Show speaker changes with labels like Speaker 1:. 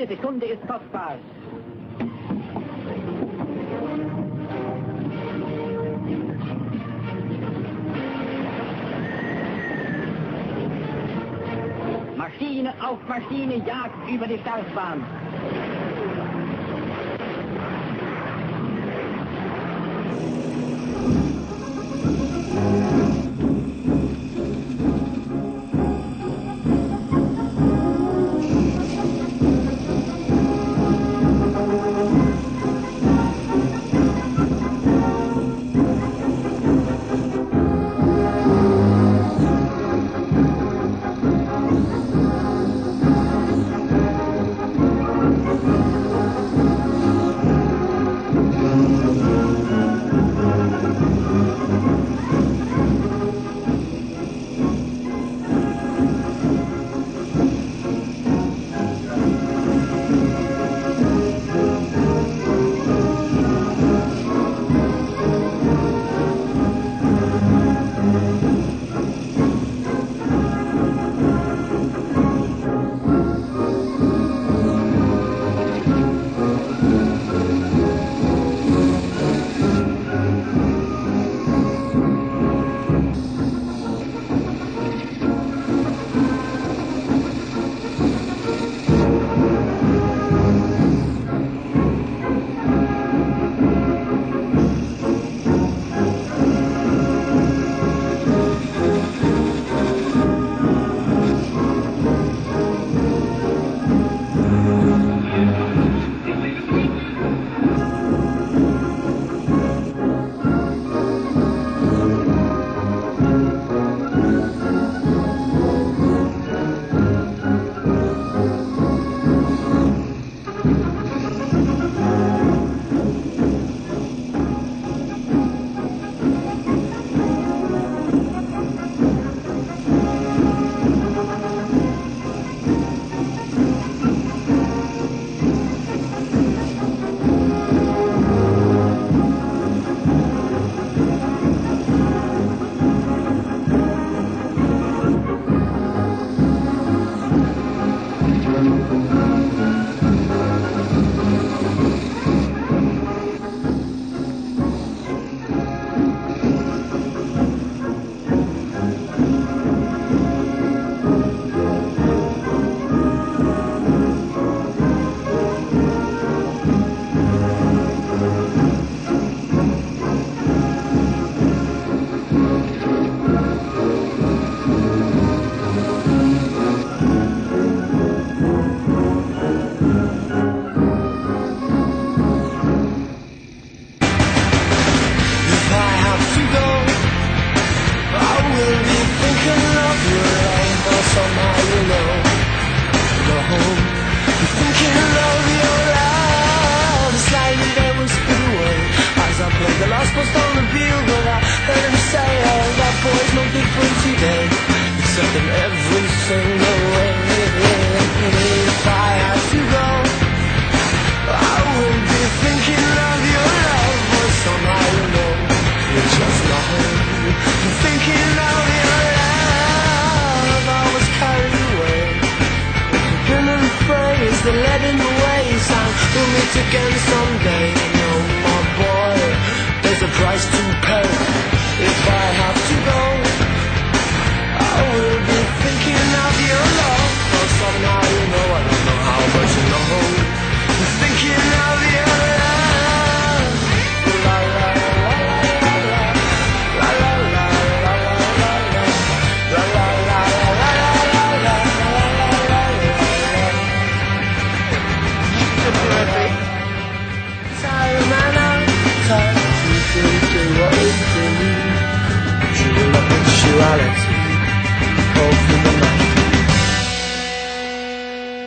Speaker 1: Jede Sekunde ist kostbar. Maschine auf Maschine jagt über die Startbahn.
Speaker 2: The the field, but I heard him say, "Oh, that boy's no different today, except in every single way." If I had to go. I will be thinking of your love, but somehow you know you're just not home. I'm thinking of your love, I was carried away. Gonna phrase the letting away sound. We'll meet again